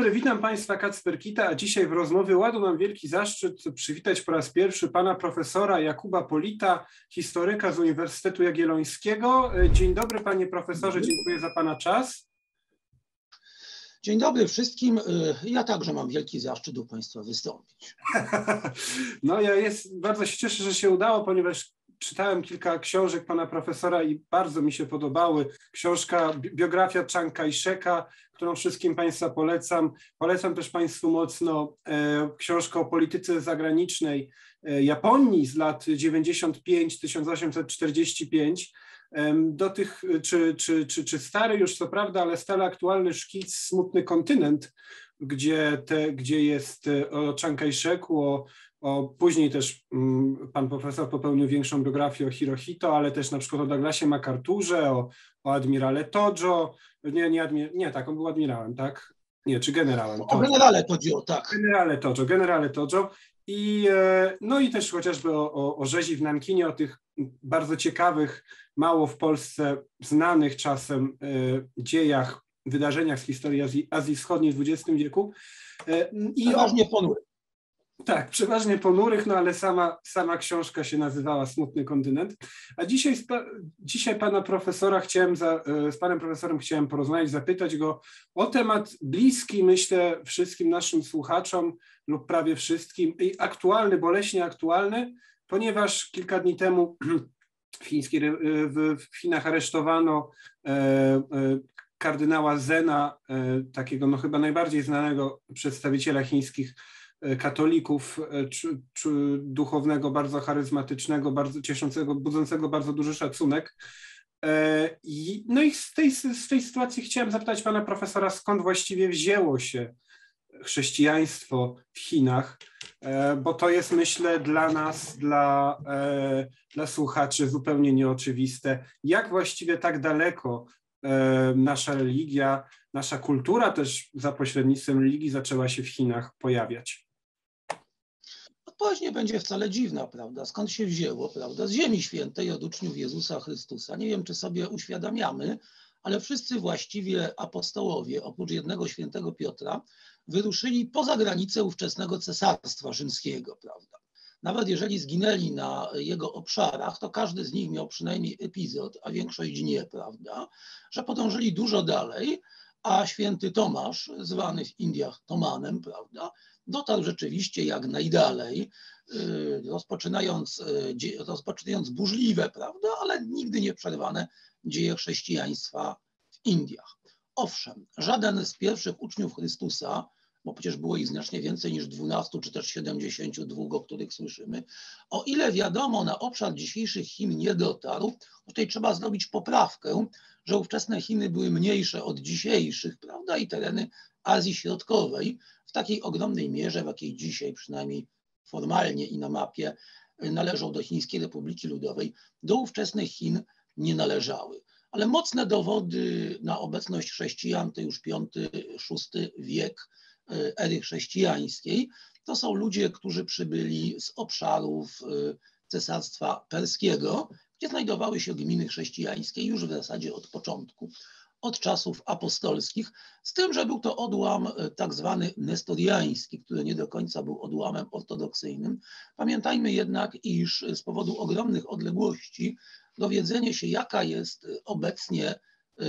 dobry, witam Państwa Kacper Kita, a dzisiaj w rozmowie Ładu mam wielki zaszczyt przywitać po raz pierwszy pana profesora Jakuba Polita, historyka z Uniwersytetu Jagiellońskiego. Dzień dobry panie profesorze, dziękuję za pana czas. Dzień dobry wszystkim. Ja także mam wielki zaszczyt u Państwa wystąpić. No ja jest, bardzo się cieszę, że się udało, ponieważ czytałem kilka książek pana profesora i bardzo mi się podobały. Książka, biografia Chiang Kai-sheka, którą wszystkim Państwa polecam. Polecam też Państwu mocno e, książkę o polityce zagranicznej e, Japonii z lat 95-1845. Do tych, czy, czy, czy, czy stary już co prawda, ale stale aktualny szkic Smutny kontynent, gdzie, te, gdzie jest e, o Chiang Kai-sheku, o o, później też mm, pan profesor popełnił większą biografię o Hirohito, ale też na przykład o Douglasie MacArthurze, o, o admirale Tojo. Nie, nie, admir, nie, tak, on był admirałem, tak? Nie, czy generałem? O generale Tojo, tak. Generale Tojo, generale Tojo. I, e, no i też chociażby o, o, o rzezi w Nankinie, o tych bardzo ciekawych, mało w Polsce znanych czasem e, dziejach, wydarzeniach z historii Azji, Azji Wschodniej w XX wieku. E, I Przeważnie ponury. Tak, przeważnie ponurych, no ale sama, sama książka się nazywała Smutny kontynent. A dzisiaj, dzisiaj pana profesora chciałem, za, e, z panem profesorem chciałem porozmawiać, zapytać go o temat bliski, myślę, wszystkim naszym słuchaczom lub prawie wszystkim i aktualny, boleśnie aktualny, ponieważ kilka dni temu w, e, w Chinach aresztowano e, kardynała Zena, takiego no chyba najbardziej znanego przedstawiciela chińskich katolików, e, czy, czy duchownego, bardzo charyzmatycznego, bardzo cieszącego, budzącego bardzo duży szacunek. E, I, no i z tej, z tej sytuacji chciałem zapytać pana profesora, skąd właściwie wzięło się chrześcijaństwo w Chinach, bo to jest, myślę, dla nas, dla, dla słuchaczy zupełnie nieoczywiste. Jak właściwie tak daleko nasza religia, nasza kultura też za pośrednictwem religii zaczęła się w Chinach pojawiać? Odpowiedź nie będzie wcale dziwna, prawda? Skąd się wzięło, prawda? Z Ziemi Świętej od uczniów Jezusa Chrystusa. Nie wiem, czy sobie uświadamiamy, ale wszyscy właściwie apostołowie, oprócz jednego świętego Piotra, wyruszyli poza granicę ówczesnego cesarstwa rzymskiego, prawda? Nawet jeżeli zginęli na jego obszarach, to każdy z nich miał przynajmniej epizod, a większość nie, prawda? Że podążyli dużo dalej, a święty Tomasz, zwany w Indiach Tomanem, prawda, dotarł rzeczywiście jak najdalej, y, rozpoczynając, y, rozpoczynając burzliwe, prawda, ale nigdy nie przerwane dzieje chrześcijaństwa w Indiach. Owszem, żaden z pierwszych uczniów Chrystusa, bo przecież było ich znacznie więcej niż 12 czy też 72, o których słyszymy, o ile wiadomo na obszar dzisiejszych Chin nie dotarł, tutaj trzeba zrobić poprawkę, że ówczesne Chiny były mniejsze od dzisiejszych, prawda, i tereny Azji Środkowej, w takiej ogromnej mierze, w jakiej dzisiaj przynajmniej formalnie i na mapie należą do Chińskiej Republiki Ludowej, do ówczesnych Chin nie należały. Ale mocne dowody na obecność chrześcijan to już V-VI wiek ery chrześcijańskiej. To są ludzie, którzy przybyli z obszarów e, Cesarstwa Perskiego, gdzie znajdowały się gminy chrześcijańskie już w zasadzie od początku od czasów apostolskich, z tym, że był to odłam e, tak zwany nestoriański, który nie do końca był odłamem ortodoksyjnym. Pamiętajmy jednak, iż z powodu ogromnych odległości dowiedzenie się, jaka jest e, obecnie e,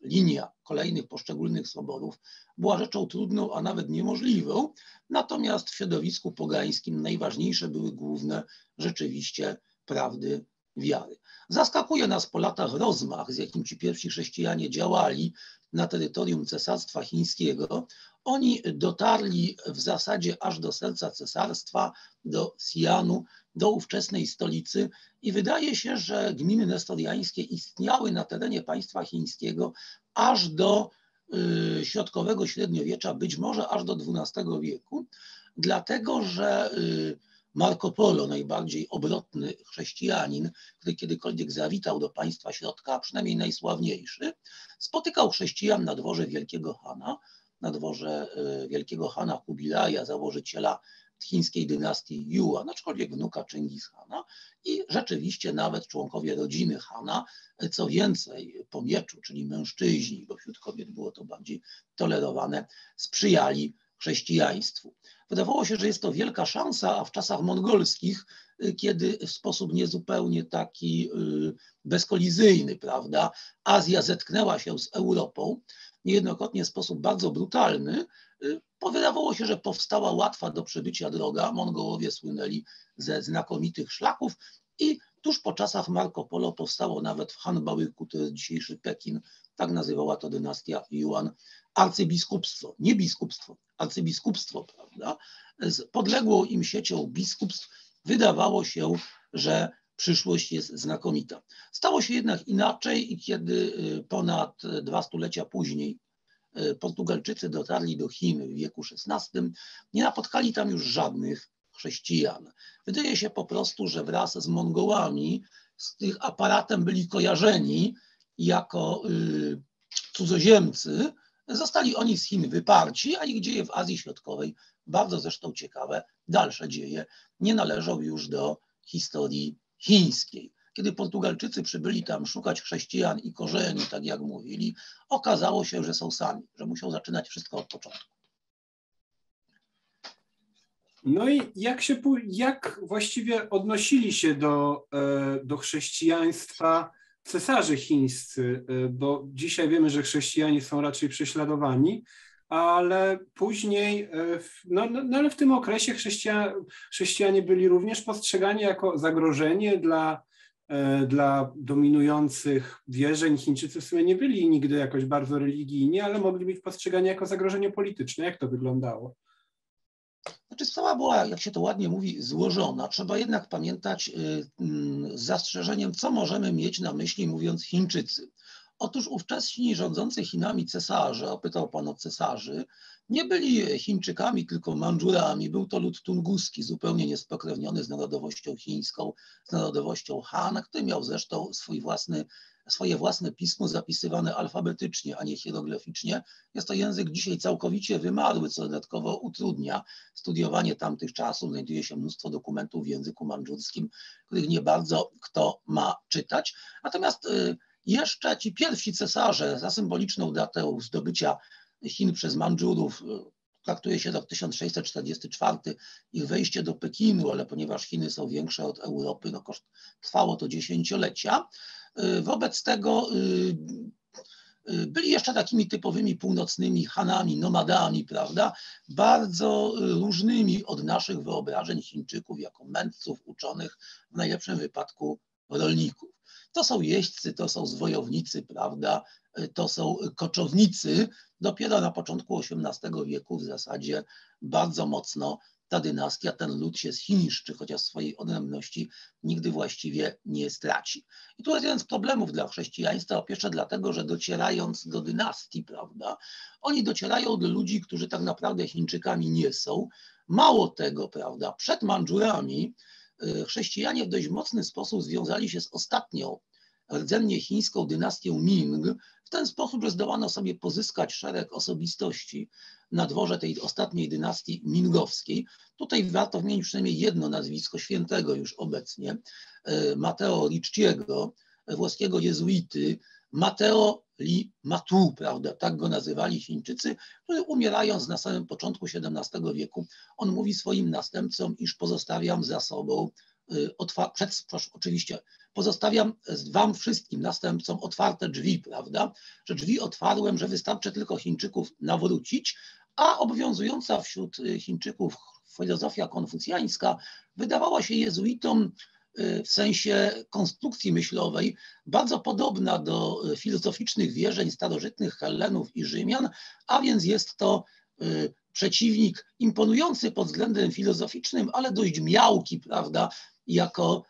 linia kolejnych poszczególnych soborów była rzeczą trudną, a nawet niemożliwą. Natomiast w środowisku pogańskim najważniejsze były główne rzeczywiście prawdy wiary. Zaskakuje nas po latach rozmach, z jakim ci pierwsi chrześcijanie działali na terytorium Cesarstwa Chińskiego. Oni dotarli w zasadzie aż do serca cesarstwa, do Xi'anu, do ówczesnej stolicy i wydaje się, że gminy nestoriańskie istniały na terenie państwa chińskiego aż do y, środkowego średniowiecza, być może aż do XII wieku, dlatego że y, Marco Polo, najbardziej obrotny chrześcijanin, który kiedykolwiek zawitał do państwa środka, a przynajmniej najsławniejszy, spotykał chrześcijan na dworze Wielkiego Hana, na dworze e, Wielkiego Hana Kubilaja, założyciela chińskiej dynastii Yuan, aczkolwiek wnuka Chingis Hana i rzeczywiście nawet członkowie rodziny Hana, co więcej po mieczu, czyli mężczyźni, bo wśród kobiet było to bardziej tolerowane, sprzyjali chrześcijaństwu. Wydawało się, że jest to wielka szansa, a w czasach mongolskich, y, kiedy w sposób niezupełnie taki y, bezkolizyjny, prawda, Azja zetknęła się z Europą, niejednokrotnie w sposób bardzo brutalny, y, wydawało się, że powstała łatwa do przebycia droga. Mongołowie słynęli ze znakomitych szlaków i tuż po czasach Marco Polo powstało nawet w Hanbałyku, to jest dzisiejszy Pekin, tak nazywała to dynastia Yuan, arcybiskupstwo, nie biskupstwo, arcybiskupstwo, prawda, z podległą im siecią biskupstw wydawało się, że przyszłość jest znakomita. Stało się jednak inaczej, kiedy y, ponad dwa stulecia później y, Portugalczycy dotarli do Chin w wieku XVI, nie napotkali tam już żadnych chrześcijan. Wydaje się po prostu, że wraz z Mongołami z tych aparatem byli kojarzeni jako y, cudzoziemcy, Zostali oni z Chin wyparci, a ich dzieje w Azji Środkowej, bardzo zresztą ciekawe, dalsze dzieje, nie należą już do historii chińskiej. Kiedy Portugalczycy przybyli tam szukać chrześcijan i korzeni, tak jak mówili, okazało się, że są sami, że muszą zaczynać wszystko od początku. No i jak, się, jak właściwie odnosili się do, e, do chrześcijaństwa cesarze chińscy, y, bo dzisiaj wiemy, że chrześcijanie są raczej prześladowani, ale później, y, no, no, no ale w tym okresie chrześcija, chrześcijanie byli również postrzegani jako zagrożenie dla, y, dla dominujących wierzeń. Chińczycy w sumie nie byli nigdy jakoś bardzo religijni, ale mogli być postrzegani jako zagrożenie polityczne. Jak to wyglądało? Znaczy sprawa była, jak się to ładnie mówi, złożona. Trzeba jednak pamiętać y, mm, z zastrzeżeniem, co możemy mieć na myśli mówiąc Chińczycy. Otóż ówczesni rządzący Chinami cesarze, opytał pan o cesarzy, nie byli Chińczykami, tylko Mandżurami. Był to lud tunguski, zupełnie niespokrewniony z narodowością chińską, z narodowością Han, który miał zresztą swój własny swoje własne pismo zapisywane alfabetycznie, a nie hieroglificznie. Jest to język dzisiaj całkowicie wymarły, co dodatkowo utrudnia studiowanie tamtych czasów. Znajduje się mnóstwo dokumentów w języku mandżurskim, których nie bardzo kto ma czytać. Natomiast y, jeszcze ci pierwsi cesarze za symboliczną datę zdobycia Chin przez Mandżurów, y, traktuje się rok 1644, ich wejście do Pekinu, ale ponieważ Chiny są większe od Europy, no koszt, trwało to dziesięciolecia. Y, wobec tego y, byli jeszcze takimi typowymi północnymi Hanami, nomadami, prawda, bardzo różnymi od naszych wyobrażeń Chińczyków jako mędrców, uczonych, w najlepszym wypadku rolników. To są jeźdźcy, to są zwojownicy, prawda, to są koczownicy. Dopiero na początku XVIII wieku w zasadzie bardzo mocno ta dynastia, ten lud się zchiniszczy, chociaż swojej odrębności nigdy właściwie nie straci. I tu jest jeden z problemów dla chrześcijaństwa, pierwsze dlatego, że docierając do dynastii, prawda, oni docierają do ludzi, którzy tak naprawdę Chińczykami nie są. Mało tego, prawda, przed Mandżurami chrześcijanie w dość mocny sposób związali się z ostatnią rdzennie chińską dynastią Ming w ten sposób, że zdołano sobie pozyskać szereg osobistości na dworze tej ostatniej dynastii mingowskiej. Tutaj warto wymienić przynajmniej jedno nazwisko świętego już obecnie, e, Mateo Ricciego, włoskiego jezuity, Mateo Li Matu, prawda, tak go nazywali Chińczycy, który umierając na samym początku XVII wieku, on mówi swoim następcom, iż pozostawiam za sobą y, przed, proszę, oczywiście, pozostawiam wam wszystkim następcom otwarte drzwi, prawda, że drzwi otwarłem, że wystarczy tylko Chińczyków nawrócić, a obowiązująca wśród y, Chińczyków filozofia konfucjańska wydawała się jezuitom w sensie konstrukcji myślowej bardzo podobna do y, filozoficznych wierzeń starożytnych Hellenów i Rzymian, a więc jest to przeciwnik imponujący pod względem filozoficznym, ale dość miałki, prawda, jako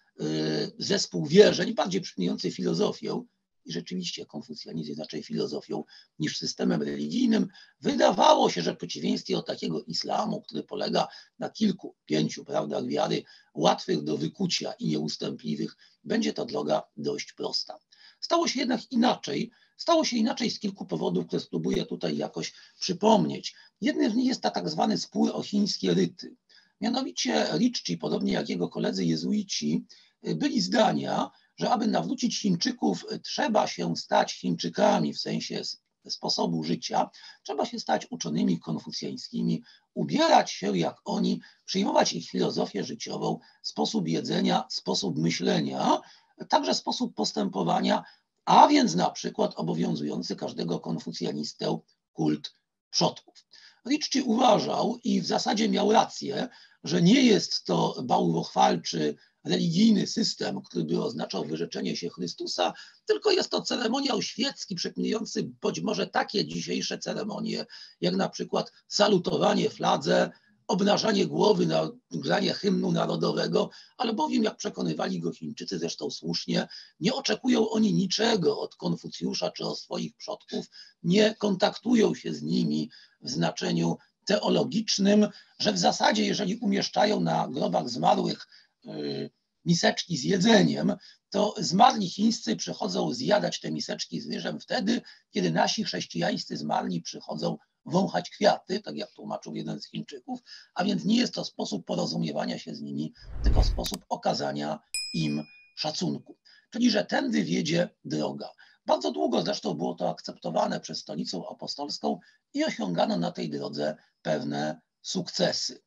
zespół wierzeń, bardziej przypominający filozofię, i rzeczywiście konfucjanizm jest raczej filozofią niż systemem religijnym. Wydawało się, że w przeciwieństwie od takiego islamu, który polega na kilku, pięciu prawdach wiary, łatwych do wykucia i nieustępliwych, będzie to droga dość prosta. Stało się jednak inaczej. Stało się inaczej z kilku powodów, które spróbuję tutaj jakoś przypomnieć. Jednym z nich jest ta tak zwany spór o chińskie ryty. Mianowicie Ricci, podobnie jak jego koledzy jezuici, byli zdania, że aby nawrócić Chińczyków, trzeba się stać Chińczykami w sensie sposobu życia, trzeba się stać uczonymi konfucjańskimi, ubierać się jak oni, przyjmować ich filozofię życiową, sposób jedzenia, sposób myślenia, także sposób postępowania, a więc na przykład obowiązujący każdego konfucjanistę kult przodków. Ricci uważał i w zasadzie miał rację, że nie jest to bałwochwalczy religijny system, który by oznaczał wyrzeczenie się Chrystusa, tylko jest to ceremoniał świecki przypominający być może takie dzisiejsze ceremonie, jak na przykład salutowanie fladze, obnażanie głowy na granie hymnu narodowego, albowiem, jak przekonywali go Chińczycy, zresztą słusznie, nie oczekują oni niczego od Konfucjusza czy od swoich przodków, nie kontaktują się z nimi w znaczeniu teologicznym, że w zasadzie, jeżeli umieszczają na grobach zmarłych y, miseczki z jedzeniem, to zmarli chińscy przychodzą zjadać te miseczki z ryżem wtedy, kiedy nasi chrześcijańscy zmarli przychodzą wąchać kwiaty, tak jak tłumaczył jeden z Chińczyków, a więc nie jest to sposób porozumiewania się z nimi, tylko sposób okazania im szacunku. Czyli, że tędy wiedzie droga. Bardzo długo zresztą było to akceptowane przez stolicą apostolską i osiągano na tej drodze pewne sukcesy.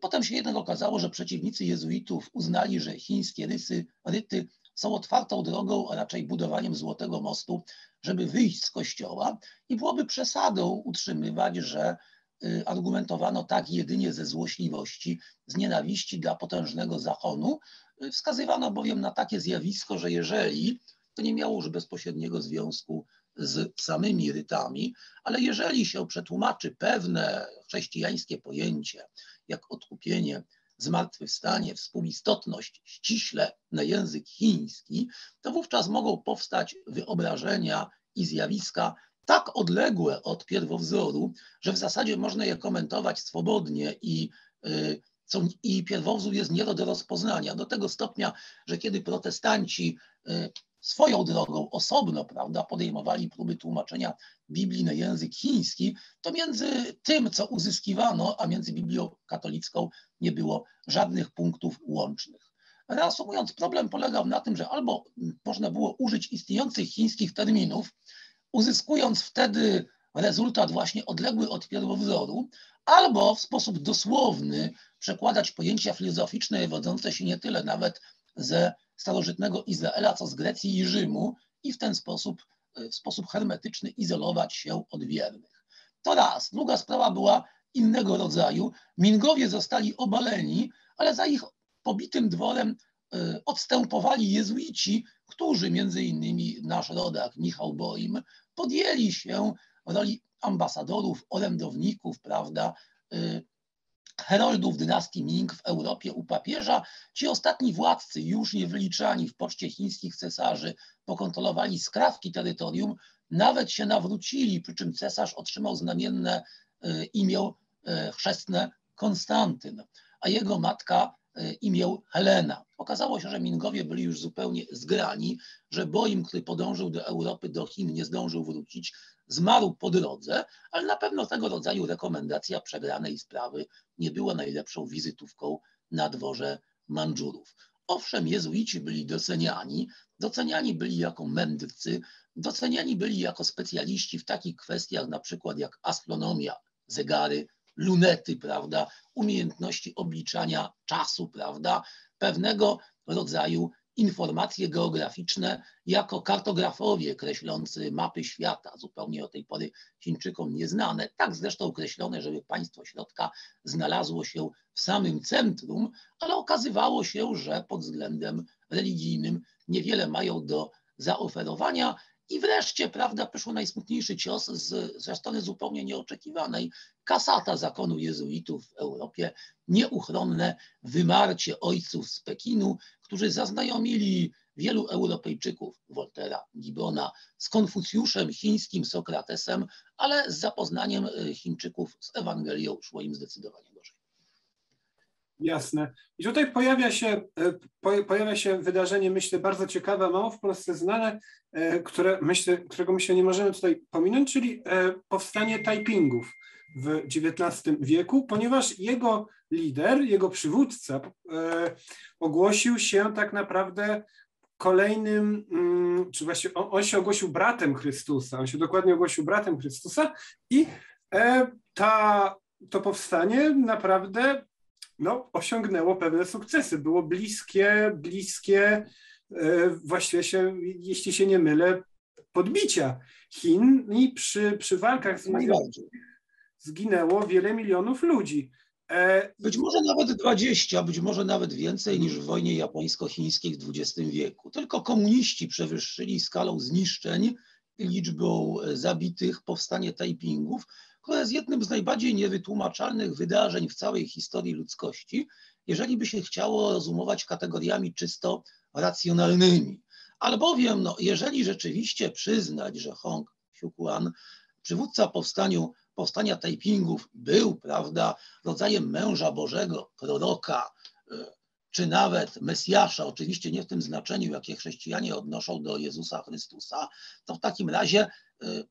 Potem się jednak okazało, że przeciwnicy jezuitów uznali, że chińskie rysy, ryty są otwartą drogą, a raczej budowaniem złotego mostu, żeby wyjść z kościoła i byłoby przesadą utrzymywać, że y, argumentowano tak jedynie ze złośliwości, z nienawiści dla potężnego zachonu. Y, wskazywano bowiem na takie zjawisko, że jeżeli to nie miało już bezpośredniego związku z samymi rytami, ale jeżeli się przetłumaczy pewne chrześcijańskie pojęcie, jak odkupienie, zmartwychwstanie, współistotność ściśle na język chiński, to wówczas mogą powstać wyobrażenia i zjawiska tak odległe od pierwowzoru, że w zasadzie można je komentować swobodnie i y, i pierwowzór jest nie do rozpoznania, do tego stopnia, że kiedy protestanci y, swoją drogą, osobno, prawda, podejmowali próby tłumaczenia Biblii na język chiński, to między tym, co uzyskiwano, a między Biblią katolicką nie było żadnych punktów łącznych. Reasumując, problem polegał na tym, że albo można było użyć istniejących chińskich terminów, uzyskując wtedy rezultat właśnie odległy od pierwowzoru, albo w sposób dosłowny przekładać pojęcia filozoficzne wodzące się nie tyle nawet ze starożytnego Izraela, co z Grecji i Rzymu i w ten sposób, e, w sposób hermetyczny izolować się od wiernych. To raz. Druga sprawa była innego rodzaju. Mingowie zostali obaleni, ale za ich pobitym dworem e, odstępowali jezuici, którzy między innymi nasz rodak Michał Boim podjęli się roli ambasadorów, orędowników, prawda, e, heroldów dynastii Ming w Europie u papieża, ci ostatni władcy, już nie wyliczani w poczcie chińskich cesarzy, pokontrolowali skrawki terytorium, nawet się nawrócili, przy czym cesarz otrzymał znamienne e, imię e, chrzestne Konstantyn, a jego matka imię Helena. Okazało się, że Mingowie byli już zupełnie zgrani, że Boim, który podążył do Europy, do Chin, nie zdążył wrócić, zmarł po drodze, ale na pewno tego rodzaju rekomendacja przegranej sprawy nie była najlepszą wizytówką na dworze Mandżurów. Owszem, jezuici byli doceniani, doceniani byli jako mędrcy, doceniani byli jako specjaliści w takich kwestiach na przykład jak astronomia, zegary, lunety, prawda, umiejętności obliczania czasu, prawda, pewnego rodzaju informacje geograficzne jako kartografowie kreślący mapy świata, zupełnie o tej pory Chińczykom nieznane, tak zresztą określone, żeby państwo środka znalazło się w samym centrum, ale okazywało się, że pod względem religijnym niewiele mają do zaoferowania i wreszcie, prawda, przyszł najsmutniejszy cios z, ze strony zupełnie nieoczekiwanej. Kasata zakonu jezuitów w Europie, nieuchronne wymarcie ojców z Pekinu, którzy zaznajomili wielu Europejczyków, Woltera, Gibbona, z Konfucjuszem, chińskim Sokratesem, ale z zapoznaniem e, Chińczyków z Ewangelią szło im zdecydowanie. Jasne. I tutaj pojawia się, e, pojawia się wydarzenie, myślę, bardzo ciekawe, mało w Polsce znane, e, które myślę, którego myślę nie możemy tutaj pominąć, czyli powstanie typingów. w XIX wieku, ponieważ jego lider, jego przywódca e, ogłosił się tak naprawdę kolejnym, mm, czy właściwie on, on, się ogłosił bratem Chrystusa, on się dokładnie ogłosił bratem Chrystusa i e, ta, to powstanie naprawdę no, osiągnęło pewne sukcesy. Było bliskie, bliskie, e, właściwie się, jeśli się nie mylę, podbicia Chin i przy, przy walkach z nimi zginęło wiele milionów ludzi. E, być może nawet 20, być może nawet więcej niż w wojnie japońsko-chińskiej w XX wieku. Tylko komuniści przewyższyli skalą zniszczeń liczbą e, zabitych powstanie Taipingów, które jest jednym z najbardziej niewytłumaczalnych wydarzeń w całej historii ludzkości, jeżeli by się chciało rozumować kategoriami czysto racjonalnymi. Albowiem, no, jeżeli rzeczywiście przyznać, że Hong Xiuquan, przywódca powstaniu powstania Taipingów był, prawda, rodzajem męża Bożego, proroka, e, czy nawet Mesjasza, oczywiście nie w tym znaczeniu, jakie chrześcijanie odnoszą do Jezusa Chrystusa, to w takim razie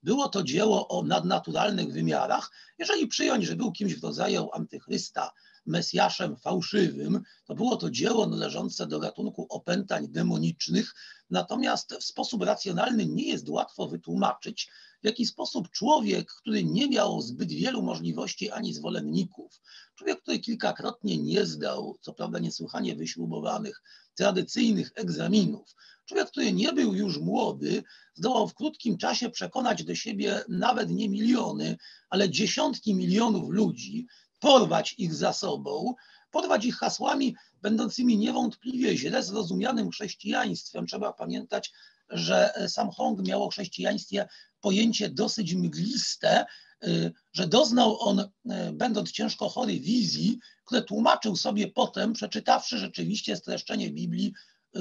było to dzieło o nadnaturalnych wymiarach. Jeżeli przyjąć, że był kimś w rodzaju antychrysta, Mesjaszem fałszywym, to było to dzieło należące do gatunku opętań demonicznych, natomiast w sposób racjonalny nie jest łatwo wytłumaczyć, w jaki sposób człowiek, który nie miał zbyt wielu możliwości ani zwolenników, człowiek, który kilkakrotnie nie zdał, co prawda niesłychanie wyśrubowanych, tradycyjnych egzaminów, człowiek, który nie był już młody, zdołał w krótkim czasie przekonać do siebie nawet nie miliony, ale dziesiątki milionów ludzi, porwać ich za sobą, porwać ich hasłami będącymi niewątpliwie źle zrozumianym chrześcijaństwem. Trzeba pamiętać, że sam Hong miał o chrześcijaństwie pojęcie dosyć mgliste, y, że doznał on, y, będąc ciężko chory, wizji, które tłumaczył sobie potem, przeczytawszy rzeczywiście streszczenie Biblii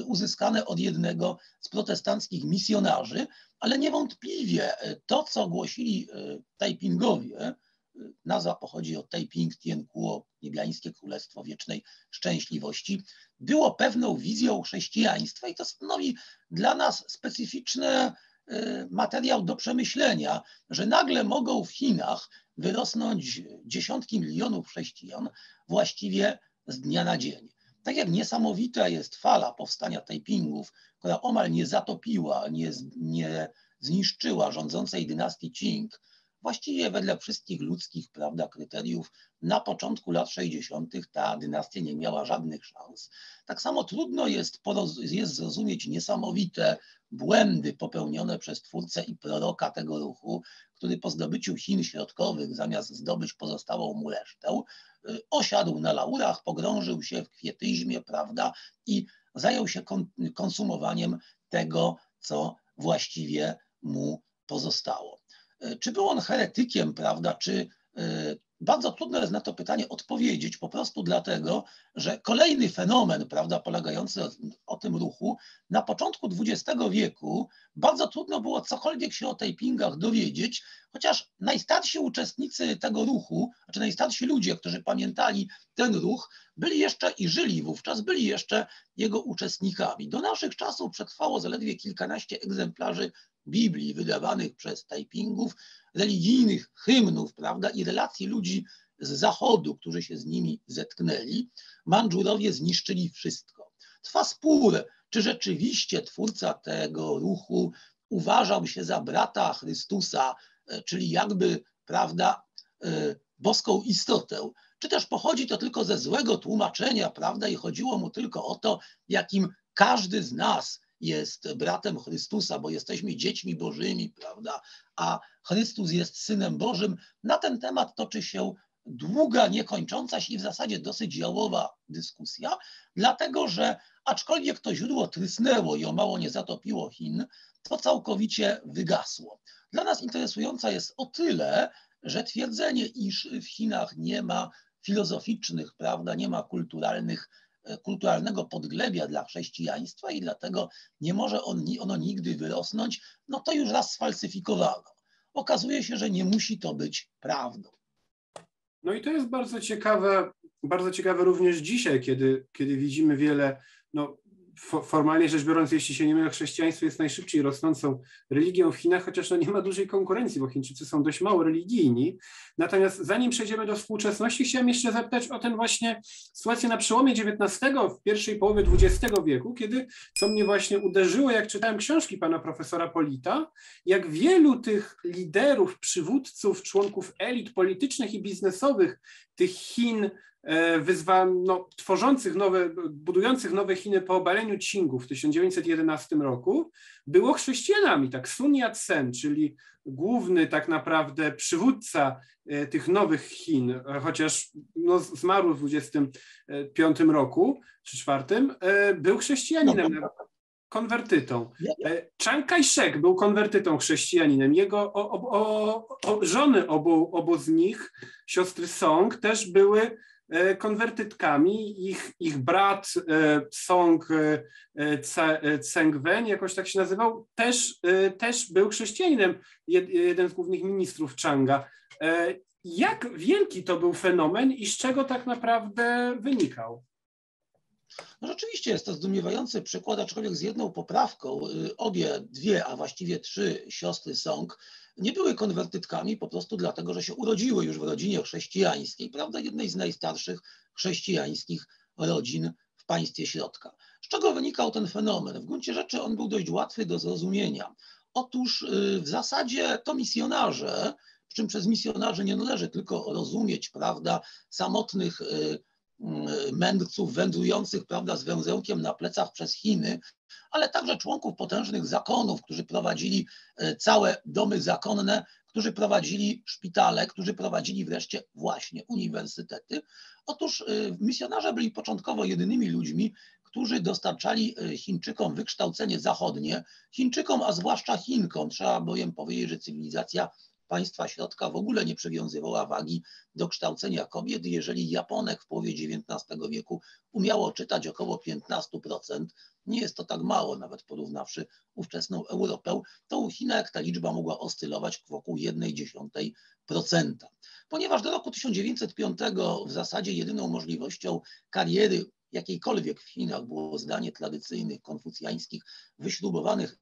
uzyskane od jednego z protestanckich misjonarzy, ale niewątpliwie to, co głosili Taipingowie, nazwa pochodzi od Taiping Tien Kuo, niebiańskie królestwo wiecznej szczęśliwości, było pewną wizją chrześcijaństwa i to stanowi dla nas specyficzny materiał do przemyślenia, że nagle mogą w Chinach wyrosnąć dziesiątki milionów chrześcijan właściwie z dnia na dzień. Tak jak niesamowita jest fala powstania Taipingów, która omal nie zatopiła, nie, nie zniszczyła rządzącej dynastii Qing, właściwie wedle wszystkich ludzkich prawda, kryteriów na początku lat 60. ta dynastia nie miała żadnych szans. Tak samo trudno jest, jest zrozumieć niesamowite błędy popełnione przez twórcę i proroka tego ruchu, który po zdobyciu Chin Środkowych, zamiast zdobyć pozostałą mu resztę, y, osiadł na laurach, pogrążył się w kwietyzmie, prawda, i zajął się konsumowaniem tego, co właściwie mu pozostało. Czy był on heretykiem, prawda, czy y, bardzo trudno jest na to pytanie odpowiedzieć, po prostu dlatego, że kolejny fenomen, prawda, polegający o, o, tym ruchu, na początku XX wieku bardzo trudno było cokolwiek się o tapingach dowiedzieć, chociaż najstarsi uczestnicy tego ruchu, znaczy najstarsi ludzie, którzy pamiętali ten ruch, byli jeszcze i żyli wówczas, byli jeszcze jego uczestnikami. Do naszych czasów przetrwało zaledwie kilkanaście egzemplarzy Biblii wydawanych przez Taipingów, religijnych hymnów, prawda, i relacji ludzi z Zachodu, którzy się z nimi zetknęli, Mandżurowie zniszczyli wszystko. Trwa spór, czy rzeczywiście twórca tego ruchu uważał się za brata Chrystusa, e, czyli jakby, prawda, e, boską istotę, czy też pochodzi to tylko ze złego tłumaczenia, prawda, i chodziło mu tylko o to, jakim każdy z nas jest bratem Chrystusa, bo jesteśmy dziećmi Bożymi, prawda? A Chrystus jest synem Bożym. Na ten temat toczy się długa, niekończąca się i w zasadzie dosyć jałowa dyskusja, dlatego że aczkolwiek to źródło trysnęło i o mało nie zatopiło Chin, to całkowicie wygasło. Dla nas interesująca jest o tyle, że twierdzenie, iż w Chinach nie ma filozoficznych, prawda, nie ma kulturalnych kulturalnego podglebia dla chrześcijaństwa i dlatego nie może on, ono nigdy wyrosnąć, no to już raz sfalsyfikowano. Okazuje się, że nie musi to być prawdą. No i to jest bardzo ciekawe, bardzo ciekawe również dzisiaj, kiedy, kiedy widzimy wiele, no formalnie rzecz biorąc, jeśli się nie mylę, chrześcijaństwo jest najszybciej rosnącą religią w Chinach, chociaż no nie ma dużej konkurencji, bo Chińczycy są dość mało religijni. Natomiast zanim przejdziemy do współczesności, chciałem jeszcze zapytać o ten właśnie sytuację na przełomie XIX, w pierwszej połowie XX wieku, kiedy, co mnie właśnie uderzyło, jak czytałem książki pana profesora Polita, jak wielu tych liderów, przywódców, członków elit politycznych i biznesowych tych Chin E, wyzwan, no, tworzących nowe, budujących nowe Chiny po obaleniu Qingów w 1911 roku było chrześcijanami. Tak, Sun Yat-sen, czyli główny tak naprawdę przywódca e, tych nowych Chin, e, chociaż no, zmarł w 25 roku czy czwartym, był chrześcijaninem. No, konwertytą. Chiang Kai-shek był konwertytą chrześcijaninem. Jego o, o, o, żony obu, obu z nich, siostry Song, też były E, konwertytkami. Ich, ich brat e, Song Tseng-wen, e, jakoś tak się nazywał, też, też był chrześcijaninem, jeden z głównych ministrów Changa. Jak wielki to był fenomen i z czego tak naprawdę wynikał? No rzeczywiście jest to zdumiewający przykład, aczkolwiek z jedną poprawką. Obie, dwie, a właściwie trzy siostry Song nie były konwertytkami po prostu dlatego, że się urodziły już w rodzinie chrześcijańskiej, prawda, jednej z najstarszych chrześcijańskich rodzin w państwie środka. Z czego wynikał ten fenomen? W gruncie rzeczy on był dość łatwy do zrozumienia. Otóż y, w zasadzie to misjonarze, przy czym przez misjonarzy nie należy tylko rozumieć, prawda, samotnych y, y, mędrców wędrujących, prawda, z węzełkiem na plecach przez Chiny, ale także członków potężnych zakonów, którzy prowadzili e, całe domy zakonne, którzy prowadzili szpitale, którzy prowadzili wreszcie właśnie uniwersytety. Otóż e, misjonarze byli początkowo jedynymi ludźmi, którzy dostarczali e, Chińczykom wykształcenie zachodnie. Chińczykom, a zwłaszcza Chinkom, trzeba bowiem powiedzieć, że cywilizacja państwa środka w ogóle nie przywiązywała wagi do kształcenia kobiet. Jeżeli Japonek w połowie XIX wieku umiało czytać około 15%, nie jest to tak mało, nawet porównawszy ówczesną Europę, to u Chinach ta liczba mogła oscylować wokół 1,1%. Ponieważ do roku 1905 w zasadzie jedyną możliwością kariery jakiejkolwiek w Chinach było zdanie tradycyjnych konfucjańskich wyśrubowanych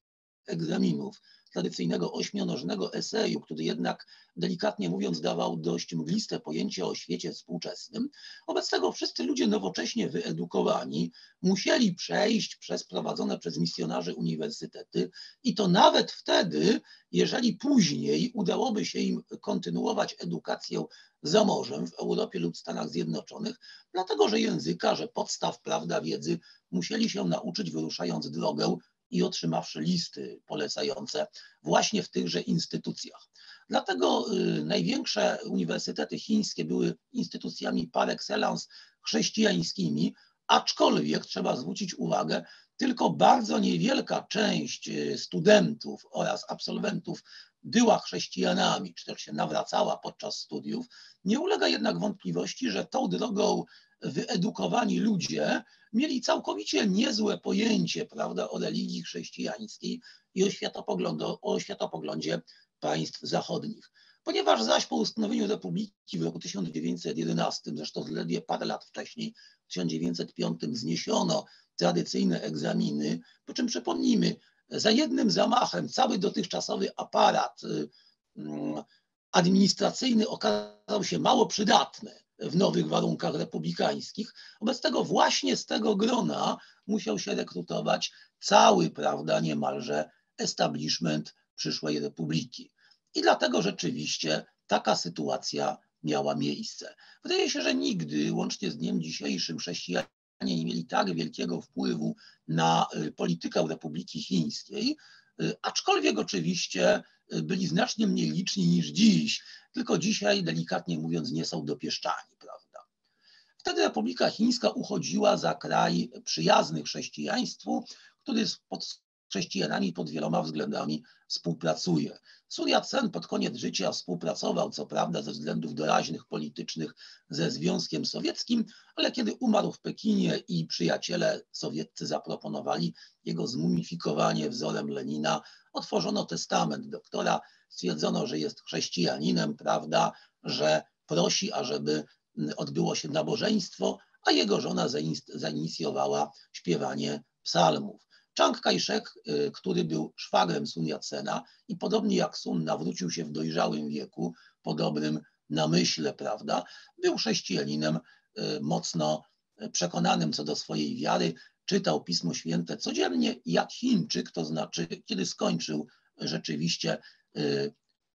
egzaminów, tradycyjnego ośmionożnego eseju, który jednak delikatnie mówiąc dawał dość mgliste pojęcie o świecie współczesnym. Wobec tego wszyscy ludzie nowocześnie wyedukowani musieli przejść przez prowadzone przez misjonarzy uniwersytety i to nawet wtedy, jeżeli później udałoby się im kontynuować edukację za morzem w Europie lub Stanach Zjednoczonych, dlatego że języka, że podstaw prawda wiedzy musieli się nauczyć wyruszając drogę i otrzymawszy listy polecające właśnie w tychże instytucjach. Dlatego y, największe uniwersytety chińskie były instytucjami par excellence chrześcijańskimi, aczkolwiek trzeba zwrócić uwagę, tylko bardzo niewielka część y, studentów oraz absolwentów była chrześcijanami, czy też się nawracała podczas studiów. Nie ulega jednak wątpliwości, że tą drogą wyedukowani ludzie mieli całkowicie niezłe pojęcie prawda, o religii chrześcijańskiej i o, światopoglądu, o światopoglądzie państw zachodnich. Ponieważ zaś po ustanowieniu Republiki w roku 1911, zresztą zaledwie parę lat wcześniej, w 1905 zniesiono tradycyjne egzaminy, po czym przypomnijmy, za jednym zamachem cały dotychczasowy aparat mm, administracyjny okazał się mało przydatny w nowych warunkach republikańskich. Wobec tego właśnie z tego grona musiał się rekrutować cały, prawda, niemalże establishment przyszłej republiki. I dlatego rzeczywiście taka sytuacja miała miejsce. Wydaje się, że nigdy, łącznie z dniem dzisiejszym, chrześcijanie nie mieli tak wielkiego wpływu na y, politykę Republiki Chińskiej, y, aczkolwiek oczywiście y, byli znacznie mniej liczni niż dziś tylko dzisiaj, delikatnie mówiąc, nie są dopieszczani, prawda? Wtedy Republika Chińska uchodziła za kraj przyjazny chrześcijaństwu, który pod chrześcijanami pod wieloma względami współpracuje. Sun Yat-sen pod koniec życia współpracował, co prawda, ze względów doraźnych politycznych ze Związkiem Sowieckim, ale kiedy umarł w Pekinie i przyjaciele sowieccy zaproponowali jego zmumifikowanie wzorem Lenina, otworzono testament doktora stwierdzono, że jest chrześcijaninem, prawda, że prosi, ażeby odbyło się nabożeństwo, a jego żona zainicjowała śpiewanie psalmów. Chiang Kai-shek, który był szwagrem Sun Yat-sena i podobnie jak Sun nawrócił się w dojrzałym wieku, po dobrym namyśle, prawda, był chrześcijaninem mocno przekonanym co do swojej wiary, czytał Pismo Święte codziennie jak Chińczyk, to znaczy kiedy skończył rzeczywiście y,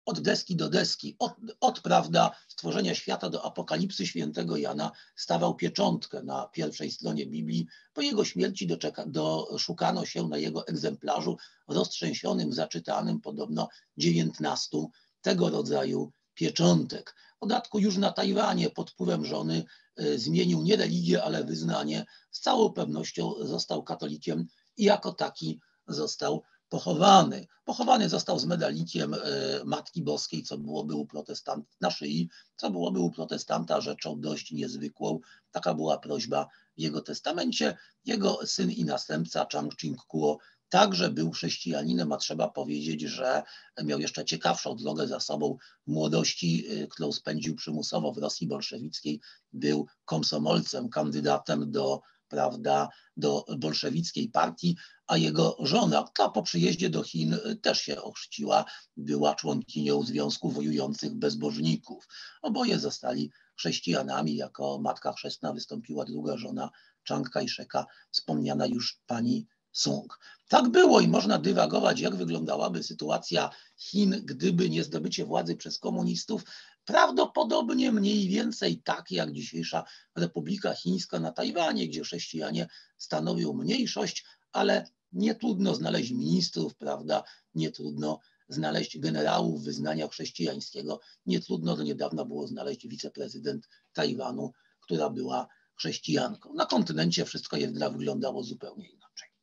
od deski do deski, od, od prawda, stworzenia świata do apokalipsy świętego Jana stawał pieczątkę na pierwszej stronie Biblii. Po jego śmierci doczeka, doszukano się na jego egzemplarzu roztrzęsionym, zaczytanym podobno 19 tego rodzaju pieczątek. W dodatku już na Tajwanie pod wpływem żony y, zmienił nie religię, ale wyznanie. Z całą pewnością został katolikiem i jako taki został pochowany. Pochowany został z medalikiem y, Matki Boskiej, co byłoby u protestanta na szyi, co byłoby u protestanta rzeczą dość niezwykłą. Taka była prośba w jego testamencie. Jego syn i następca Chang Ching-kuo także był chrześcijaninem, a trzeba powiedzieć, że miał jeszcze ciekawszą drogę za sobą. Młodości, y, którą spędził przymusowo w Rosji bolszewickiej, był komsomolcem, kandydatem do, prawda, do bolszewickiej partii, a jego żona, która po przyjeździe do Chin y, też się ochrzciła, była członkinią Związku Wojujących Bezbożników. Oboje zostali chrześcijanami. Jako matka chrzestna wystąpiła druga żona Chiang Kai-sheka, wspomniana już pani Sung. Tak było i można dywagować, jak wyglądałaby sytuacja Chin, gdyby nie zdobycie władzy przez komunistów. Prawdopodobnie mniej więcej tak jak dzisiejsza Republika Chińska na Tajwanie, gdzie chrześcijanie stanowią mniejszość, ale nie trudno znaleźć ministrów, prawda? Nie trudno znaleźć generałów wyznania chrześcijańskiego. Nie trudno do niedawna było znaleźć wiceprezydent Tajwanu, która była chrześcijanką. Na kontynencie wszystko jednak wyglądało zupełnie inaczej.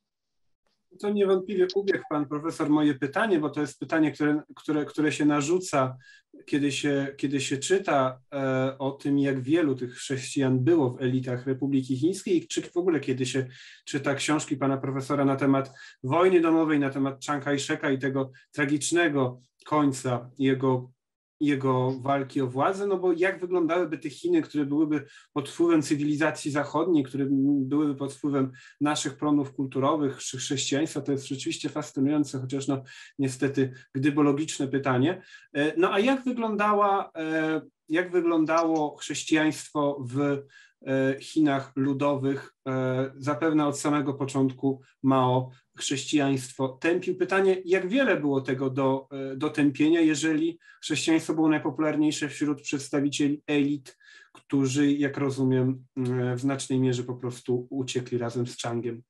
To niewątpliwie ubiegł pan profesor moje pytanie, bo to jest pytanie, które, które, które się narzuca, kiedy się, kiedy się czyta e, o tym, jak wielu tych chrześcijan było w elitach Republiki Chińskiej, czy w ogóle kiedy się czyta książki pana profesora na temat wojny domowej, na temat Chiang Kai-sheka i tego tragicznego końca jego jego walki o władzę, no bo jak wyglądałyby te Chiny, które byłyby pod wpływem cywilizacji zachodniej, które byłyby pod wpływem naszych prądów kulturowych, chrześcijaństwa, to jest rzeczywiście fascynujące, chociaż no niestety gdybologiczne pytanie. E, no a jak wyglądała, e, jak wyglądało chrześcijaństwo w Chinach ludowych, e, zapewne od samego początku Mao chrześcijaństwo tępił. Pytanie, jak wiele było tego do, e, do tępienia, jeżeli chrześcijaństwo było najpopularniejsze wśród przedstawicieli elit, którzy, jak rozumiem, w znacznej mierze po prostu uciekli razem z Changiem.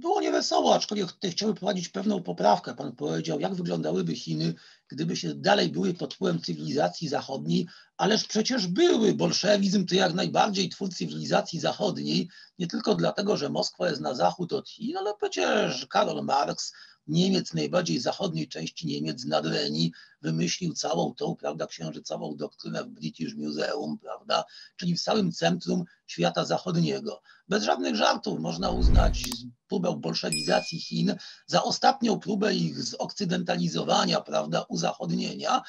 Było niewesoło, aczkolwiek chciałbym prowadzić pewną poprawkę. Pan powiedział, jak wyglądałyby Chiny, gdyby się dalej były pod wpływem cywilizacji zachodniej, ależ przecież były. Bolszewizm to jak najbardziej twór cywilizacji zachodniej, nie tylko dlatego, że Moskwa jest na zachód od Chin, ale przecież Karol Marx, Niemiec, najbardziej zachodniej części Niemiec, Nadrenii, wymyślił całą tą, prawda, księżycową doktrynę w British Museum, prawda, czyli w całym centrum świata zachodniego. Bez żadnych żartów można uznać próbę bolszewizacji Chin za ostatnią próbę ich zokcydentalizowania, prawda, uzachodnienia,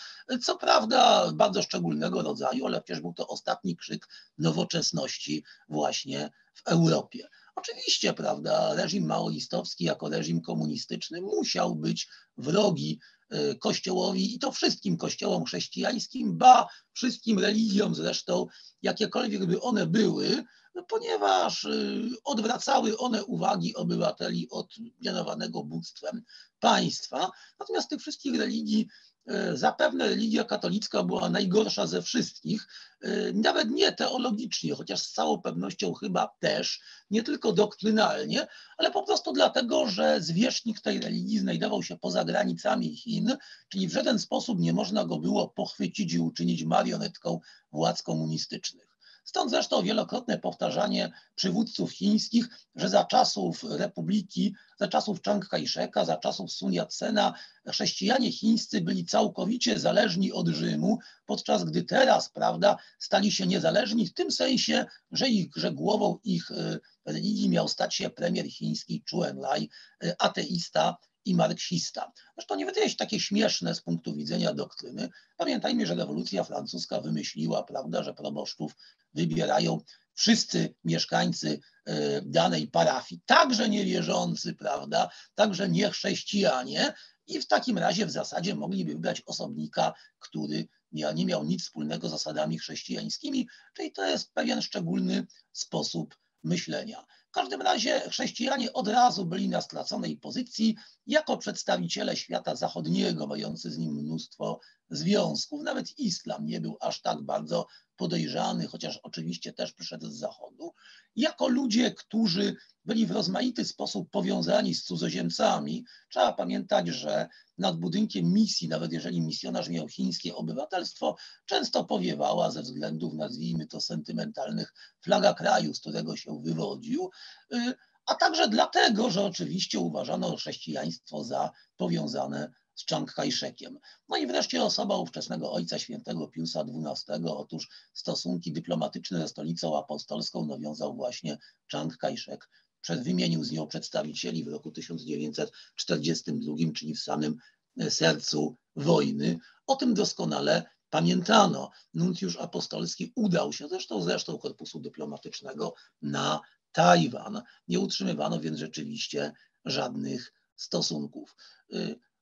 co prawda bardzo szczególnego rodzaju, ale przecież był to ostatni krzyk nowoczesności właśnie w Europie. Oczywiście, prawda, reżim maoistowski jako reżim komunistyczny musiał być wrogi y, Kościołowi i to wszystkim kościołom chrześcijańskim, ba wszystkim religiom zresztą, jakiekolwiek by one były, no, ponieważ y, odwracały one uwagi obywateli od mianowanego bóstwem państwa. Natomiast tych wszystkich religii E, zapewne religia katolicka była najgorsza ze wszystkich, e, nawet nie teologicznie, chociaż z całą pewnością chyba też, nie tylko doktrynalnie, ale po prostu dlatego, że zwierzchnik tej religii znajdował się poza granicami Chin, czyli w żaden sposób nie można go było pochwycić i uczynić marionetką władz komunistycznych. Stąd zresztą wielokrotne powtarzanie przywódców chińskich, że za czasów republiki, za czasów Chiang Kai-sheka, za czasów Sun Yat-sena chrześcijanie chińscy byli całkowicie zależni od Rzymu, podczas gdy teraz, prawda, stali się niezależni w tym sensie, że, ich, że głową ich e, religii miał stać się premier chiński Chu Enlai, e, ateista i marksista. Zresztą nie wydaje się takie śmieszne z punktu widzenia doktryny. Pamiętajmy, że rewolucja francuska wymyśliła, prawda, że proboszczów wybierają wszyscy mieszkańcy e, danej parafii, także niewierzący, prawda, także niechrześcijanie i w takim razie w zasadzie mogliby wybrać osobnika, który nie miał nic wspólnego z zasadami chrześcijańskimi, czyli to jest pewien szczególny sposób myślenia. W każdym razie chrześcijanie od razu byli na straconej pozycji jako przedstawiciele świata zachodniego, mający z nim mnóstwo związków. Nawet islam nie był aż tak bardzo podejrzany, chociaż oczywiście też przyszedł z zachodu. Jako ludzie, którzy byli w rozmaity sposób powiązani z cudzoziemcami, trzeba pamiętać, że nad budynkiem misji, nawet jeżeli misjonarz miał chińskie obywatelstwo, często powiewała ze względów, nazwijmy to, sentymentalnych flaga kraju, z którego się wywodził, y, a także dlatego, że oczywiście uważano chrześcijaństwo za powiązane z Chiang Kai-shekiem. No i wreszcie osoba ówczesnego ojca świętego Piusa XII. Otóż stosunki dyplomatyczne ze stolicą apostolską nawiązał właśnie Chiang Kai-shek. Wymienił z nią przedstawicieli w roku 1942, czyli w samym e, sercu wojny. O tym doskonale pamiętano. Nuncjusz apostolski udał się, zresztą zresztą korpusu dyplomatycznego, na Tajwan. Nie utrzymywano więc rzeczywiście żadnych stosunków.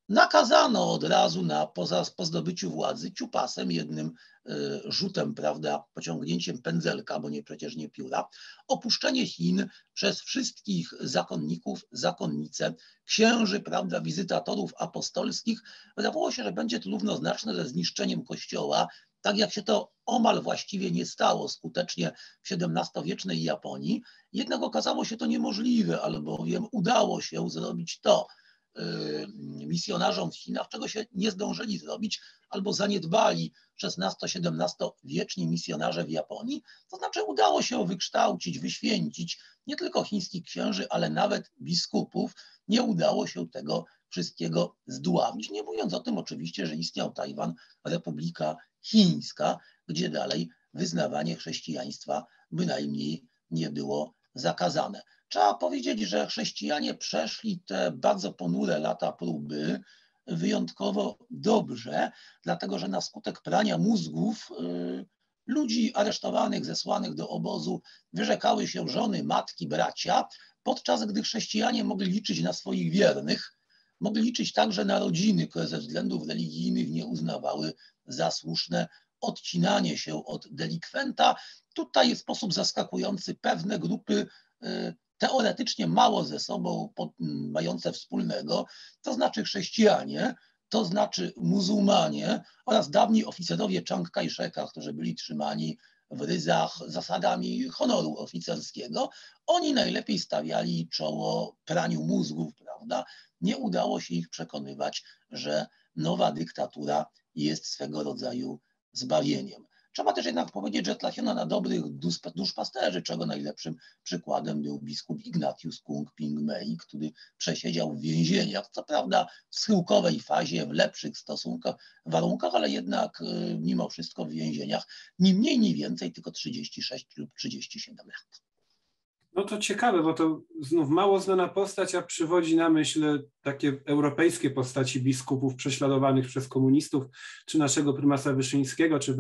Nakazano od razu na, po, po zdobyciu władzy ciupasem, jednym y, rzutem, prawda, pociągnięciem pędzelka, bo nie przecież nie pióra, opuszczenie Chin przez wszystkich zakonników, zakonnice, księży, prawda, wizytatorów apostolskich. Wydawało się, że będzie to równoznaczne ze zniszczeniem kościoła, tak jak się to omal właściwie nie stało skutecznie w XVII-wiecznej Japonii, jednak okazało się to niemożliwe, albowiem udało się zrobić to, misjonarzom w Chinach, czego się nie zdążyli zrobić albo zaniedbali XVI-XVII wieczni misjonarze w Japonii. To znaczy udało się wykształcić, wyświęcić nie tylko chińskich księży, ale nawet biskupów. Nie udało się tego wszystkiego zdławić. Nie mówiąc o tym oczywiście, że istniał Tajwan, Republika Chińska, gdzie dalej wyznawanie chrześcijaństwa bynajmniej nie było zakazane. Trzeba powiedzieć, że chrześcijanie przeszli te bardzo ponure lata próby wyjątkowo dobrze, dlatego że na skutek prania mózgów y, ludzi aresztowanych, zesłanych do obozu wyrzekały się żony, matki, bracia, podczas gdy chrześcijanie mogli liczyć na swoich wiernych, mogli liczyć także na rodziny, które ze względów religijnych nie uznawały za słuszne odcinanie się od delikwenta. Tutaj w sposób zaskakujący pewne grupy y, teoretycznie mało ze sobą mające wspólnego, to znaczy chrześcijanie, to znaczy muzułmanie oraz dawni oficerowie Chiang Kai-sheka, którzy byli trzymani w ryzach zasadami honoru oficerskiego, oni najlepiej stawiali czoło praniu mózgów, prawda? Nie udało się ich przekonywać, że nowa dyktatura jest swego rodzaju zbawieniem. Trzeba też jednak powiedzieć, że trafiono na dobrych duszpasterzy, czego najlepszym przykładem był biskup Ignatius Kung Pingmei, który przesiedział w więzieniach, co prawda w schyłkowej fazie, w lepszych stosunkach, warunkach, ale jednak y, mimo wszystko w więzieniach, ni mniej, ni więcej, tylko 36 lub 37 lat. No to ciekawe, bo to znów mało znana postać, a przywodzi na myśl takie europejskie postaci biskupów prześladowanych przez komunistów, czy naszego prymasa Wyszyńskiego, czy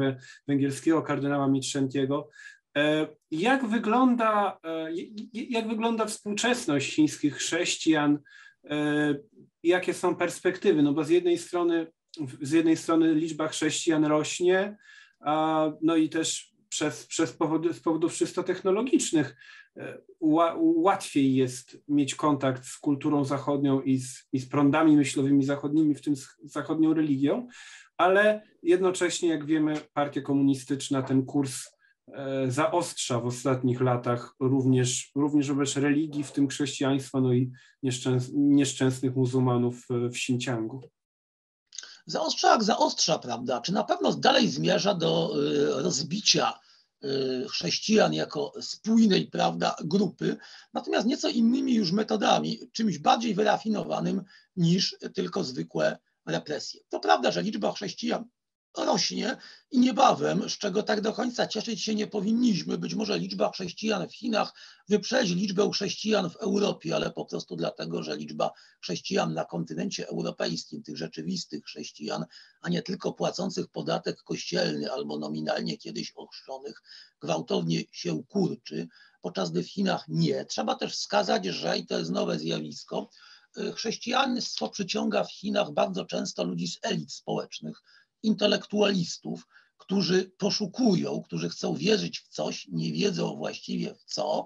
węgierskiego kardynała Mitrzentiego. E, jak wygląda, e, jak wygląda współczesność chińskich chrześcijan? E, jakie są perspektywy? No bo z jednej strony, z jednej strony liczba chrześcijan rośnie, no i też przez, przez powody, z powodów czysto technologicznych łatwiej jest mieć kontakt z kulturą zachodnią i z, i z prądami myślowymi zachodnimi, w tym z zachodnią religią, ale jednocześnie, jak wiemy, partia komunistyczna ten kurs e, zaostrza w ostatnich latach również, również wobec religii, w tym chrześcijaństwa, no i nieszczęs nieszczęsnych muzułmanów w Xinjiangu. Zaostrza jak zaostrza, prawda? Czy na pewno dalej zmierza do e, rozbicia Y, chrześcijan jako spójnej prawda, grupy, natomiast nieco innymi już metodami, czymś bardziej wyrafinowanym niż tylko zwykłe represje. To prawda, że liczba chrześcijan rośnie i niebawem, z czego tak do końca cieszyć się nie powinniśmy, być może liczba chrześcijan w Chinach wyprzedzi liczbę chrześcijan w Europie, ale po prostu dlatego, że liczba chrześcijan na kontynencie europejskim, tych rzeczywistych chrześcijan, a nie tylko płacących podatek kościelny albo nominalnie kiedyś ochrzczonych, gwałtownie się kurczy, podczas gdy w Chinach nie. Trzeba też wskazać, że, i to jest nowe zjawisko, chrześcijaństwo przyciąga w Chinach bardzo często ludzi z elit społecznych, intelektualistów, którzy poszukują, którzy chcą wierzyć w coś, nie wiedzą właściwie w co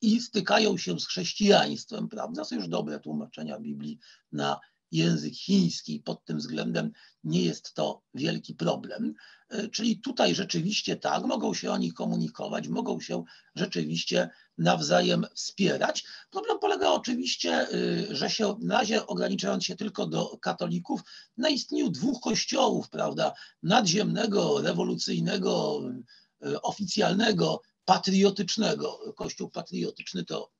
i stykają się z chrześcijaństwem, prawda? Są już dobre tłumaczenia Biblii na język chiński. Pod tym względem nie jest to wielki problem. E, czyli tutaj rzeczywiście tak, mogą się oni komunikować, mogą się rzeczywiście nawzajem wspierać. Problem polega oczywiście, y, że się na razie ograniczając się tylko do katolików, na istnieniu dwóch kościołów, prawda, nadziemnego, rewolucyjnego, y, oficjalnego, patriotycznego. Kościół patriotyczny to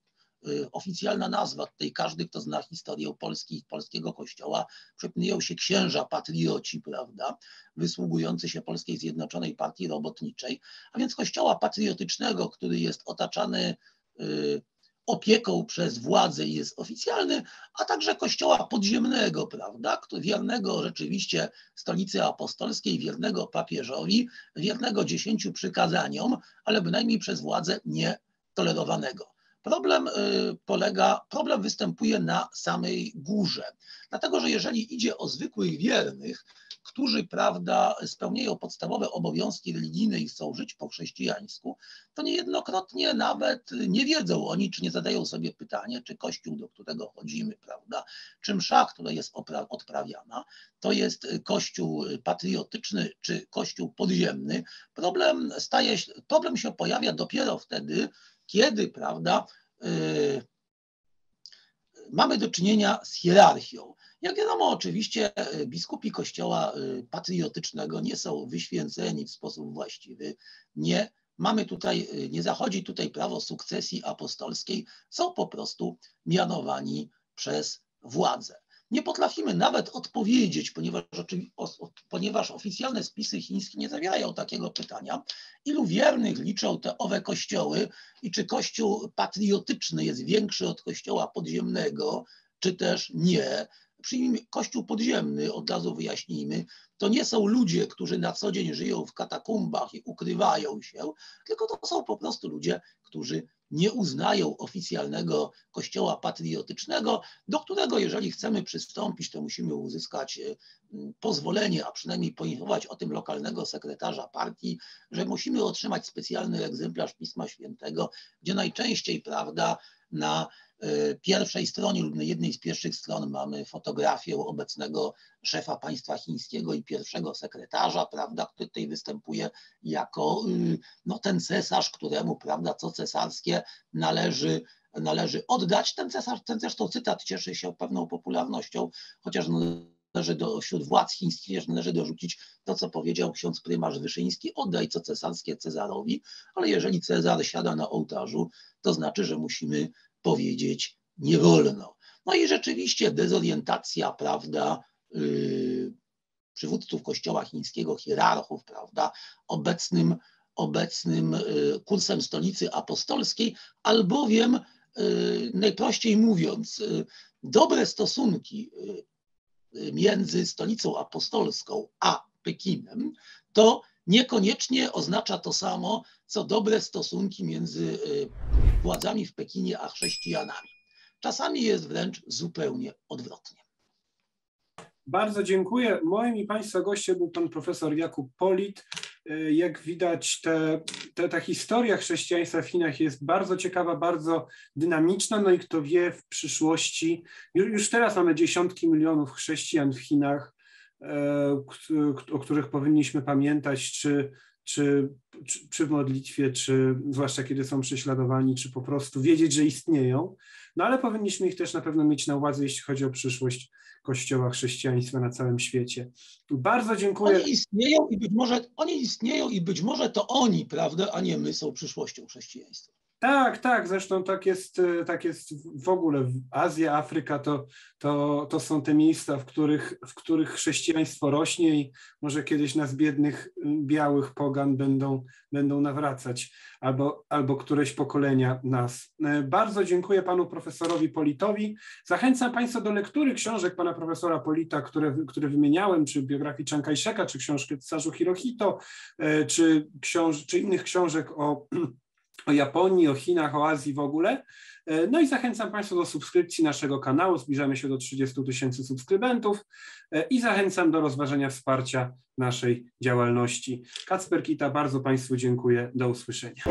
oficjalna nazwa, tutaj każdy, kto zna historię Polski, polskiego kościoła, przypomniał się księża patrioci, prawda, wysługujący się Polskiej Zjednoczonej Partii Robotniczej, a więc kościoła patriotycznego, który jest otaczany y, opieką przez władzę i jest oficjalny, a także kościoła podziemnego, prawda, wiernego rzeczywiście stolicy apostolskiej, wiernego papieżowi, wiernego dziesięciu przykazaniom, ale bynajmniej przez władzę nietolerowanego. Problem y, polega, problem występuje na samej górze, dlatego że jeżeli idzie o zwykłych wiernych, którzy, prawda, spełniają podstawowe obowiązki religijne i chcą żyć po chrześcijańsku, to niejednokrotnie nawet nie wiedzą oni, czy nie zadają sobie pytanie, czy kościół, do którego chodzimy, prawda, czy msza, która jest odprawiana, to jest kościół patriotyczny, czy kościół podziemny. Problem staje problem się pojawia dopiero wtedy, kiedy, prawda, yy, mamy do czynienia z hierarchią. Jak wiadomo, oczywiście yy, biskupi Kościoła yy, patriotycznego nie są wyświęceni w sposób właściwy. Nie mamy tutaj, nie zachodzi tutaj prawo sukcesji apostolskiej, są po prostu mianowani przez władzę. Nie potrafimy nawet odpowiedzieć, ponieważ, ponieważ oficjalne spisy chińskie nie zawierają takiego pytania, ilu wiernych liczą te owe kościoły i czy kościół patriotyczny jest większy od kościoła podziemnego, czy też nie. Przyjmijmy kościół podziemny, od razu wyjaśnijmy, to nie są ludzie, którzy na co dzień żyją w katakumbach i ukrywają się, tylko to są po prostu ludzie, którzy nie uznają oficjalnego kościoła patriotycznego, do którego jeżeli chcemy przystąpić, to musimy uzyskać e, pozwolenie, a przynajmniej poinformować o tym lokalnego sekretarza partii, że musimy otrzymać specjalny egzemplarz Pisma Świętego, gdzie najczęściej, prawda, na e, pierwszej stronie lub na jednej z pierwszych stron mamy fotografię obecnego szefa państwa chińskiego i pierwszego sekretarza, prawda, który tutaj występuje jako y, no, ten cesarz, któremu prawda, co cesarskie należy należy oddać. Ten cesarz, ten zresztą cytat cieszy się pewną popularnością, chociaż należy do, wśród władz chińskich należy dorzucić to, co powiedział ksiądz prymarz Wyszyński, oddaj co cesarskie Cezarowi, ale jeżeli Cezar siada na ołtarzu, to znaczy, że musimy powiedzieć nie wolno. No i rzeczywiście dezorientacja, prawda, yy, przywódców kościoła chińskiego, hierarchów, prawda, obecnym, obecnym yy, kursem stolicy apostolskiej, albowiem yy, najprościej mówiąc, yy, dobre stosunki między stolicą apostolską a Pekinem, to niekoniecznie oznacza to samo, co dobre stosunki między władzami w Pekinie a chrześcijanami. Czasami jest wręcz zupełnie odwrotnie. Bardzo dziękuję. Moim i Państwa gościem był pan profesor Jakub Polit. Jak widać, te, te, ta historia chrześcijaństwa w Chinach jest bardzo ciekawa, bardzo dynamiczna, no i kto wie w przyszłości, już, już teraz mamy dziesiątki milionów chrześcijan w Chinach, o których powinniśmy pamiętać, czy, czy, czy, czy w modlitwie, czy zwłaszcza kiedy są prześladowani, czy po prostu wiedzieć, że istnieją. No ale powinniśmy ich też na pewno mieć na uwadze, jeśli chodzi o przyszłość Kościoła chrześcijaństwa na całym świecie. Bardzo dziękuję. Oni istnieją i być może oni istnieją i być może to oni, prawda, a nie my są przyszłością chrześcijaństwa. Tak, tak, zresztą tak jest, e, tak jest w ogóle. Azja, Afryka to, to, to są te miejsca, w których, w których chrześcijaństwo rośnie i może kiedyś nas biednych, białych pogan będą, będą nawracać, albo, albo któreś pokolenia nas. E, bardzo dziękuję panu profesorowi Politowi. Zachęcam państwa do lektury książek pana profesora Polita, które, które wymieniałem, czy biografii Czankajszeka, czy książkę Carzu Hirohito, e, czy, książ czy innych książek o o Japonii, o Chinach, o Azji w ogóle. E, no i zachęcam Państwa do subskrypcji naszego kanału. Zbliżamy się do 30 tysięcy subskrybentów e, i zachęcam do rozważenia wsparcia naszej działalności. Kacper Kita, bardzo Państwu dziękuję. Do usłyszenia.